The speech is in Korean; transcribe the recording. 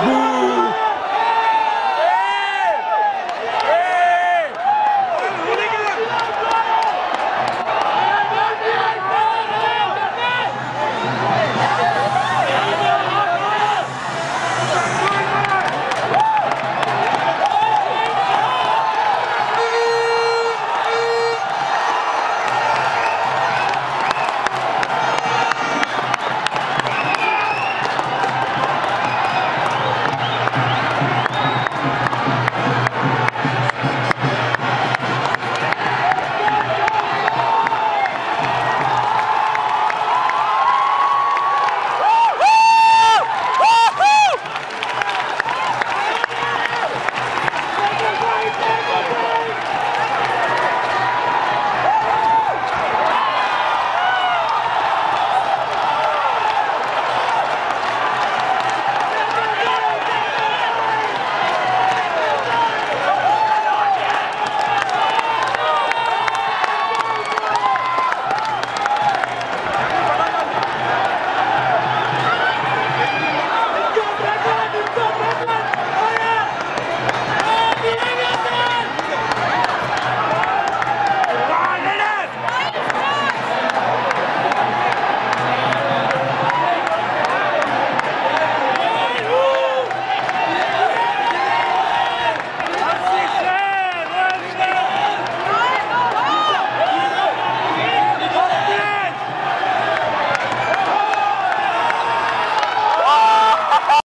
무